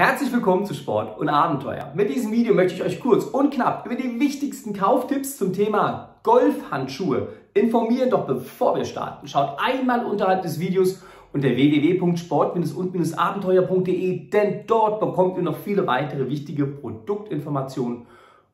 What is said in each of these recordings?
Herzlich willkommen zu Sport und Abenteuer. Mit diesem Video möchte ich euch kurz und knapp über die wichtigsten Kauftipps zum Thema Golfhandschuhe informieren. Doch bevor wir starten, schaut einmal unterhalb des Videos unter www.sport-und-abenteuer.de, denn dort bekommt ihr noch viele weitere wichtige Produktinformationen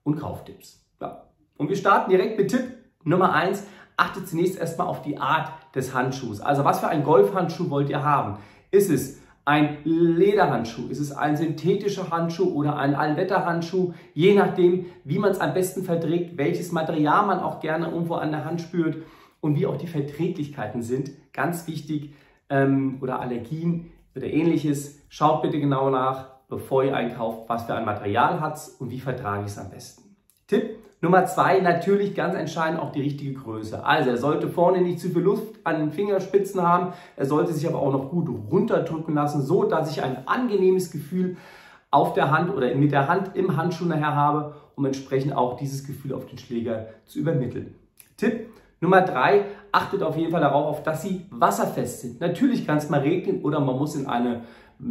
und Kauftipps. Ja. Und wir starten direkt mit Tipp Nummer 1. Achtet zunächst erstmal auf die Art des Handschuhs. Also was für einen Golfhandschuh wollt ihr haben? Ist es ein Lederhandschuh? Ist es ein synthetischer Handschuh oder ein Allwetterhandschuh? Je nachdem, wie man es am besten verträgt, welches Material man auch gerne irgendwo an der Hand spürt und wie auch die Verträglichkeiten sind. Ganz wichtig, ähm, oder Allergien oder ähnliches. Schaut bitte genau nach, bevor ihr einkauft, was für ein Material hat es und wie vertrage ich es am besten. Tipp Nummer zwei, natürlich ganz entscheidend auch die richtige Größe. Also er sollte vorne nicht zu viel Luft an den Fingerspitzen haben, er sollte sich aber auch noch gut runterdrücken lassen, so dass ich ein angenehmes Gefühl auf der Hand oder mit der Hand im Handschuh nachher habe, um entsprechend auch dieses Gefühl auf den Schläger zu übermitteln. Tipp Nummer drei, achtet auf jeden Fall darauf, dass sie wasserfest sind. Natürlich kann es mal regnen oder man muss in eine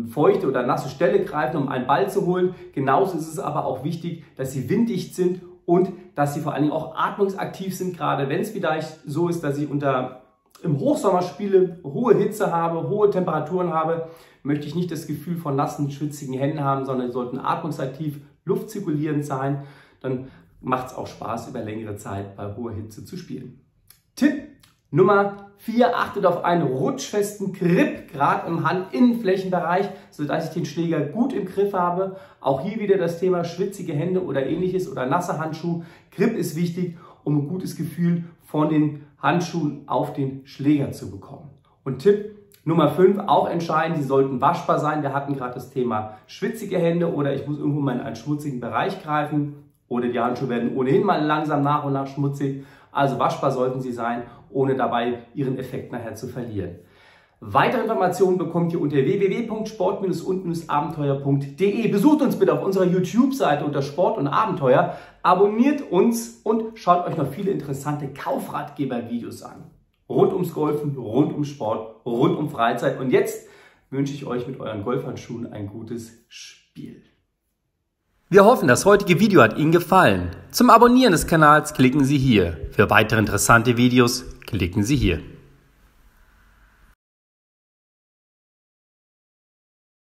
feuchte oder nasse Stelle greifen, um einen Ball zu holen. Genauso ist es aber auch wichtig, dass sie winddicht sind und dass sie vor allen Dingen auch atmungsaktiv sind, gerade wenn es vielleicht so ist, dass ich unter im Hochsommer spiele, hohe Hitze habe, hohe Temperaturen habe, möchte ich nicht das Gefühl von nassen, schwitzigen Händen haben, sondern sollten atmungsaktiv, luftzirkulierend sein. Dann macht es auch Spaß, über längere Zeit bei hoher Hitze zu spielen. Tipp Nummer 4, achtet auf einen rutschfesten Grip, gerade im Handinnenflächenbereich, sodass ich den Schläger gut im Griff habe. Auch hier wieder das Thema schwitzige Hände oder ähnliches oder nasse Handschuhe. Grip ist wichtig, um ein gutes Gefühl von den Handschuhen auf den Schläger zu bekommen. Und Tipp Nummer 5, auch entscheidend, sie sollten waschbar sein. Wir hatten gerade das Thema schwitzige Hände oder ich muss irgendwo mal in einen schmutzigen Bereich greifen oder die Handschuhe werden ohnehin mal langsam nach und nach schmutzig. Also waschbar sollten sie sein, ohne dabei ihren Effekt nachher zu verlieren. Weitere Informationen bekommt ihr unter www.sport-und-abenteuer.de. Besucht uns bitte auf unserer YouTube-Seite unter Sport und Abenteuer, abonniert uns und schaut euch noch viele interessante Kaufratgeber-Videos an. Rund ums Golfen, rund um Sport, rund um Freizeit. Und jetzt wünsche ich euch mit euren Golfhandschuhen ein gutes Spiel. Wir hoffen, das heutige Video hat Ihnen gefallen. Zum Abonnieren des Kanals klicken Sie hier. Für weitere interessante Videos klicken Sie hier.